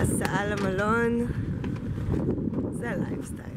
הסעה למלון, זה הלייפסטייל.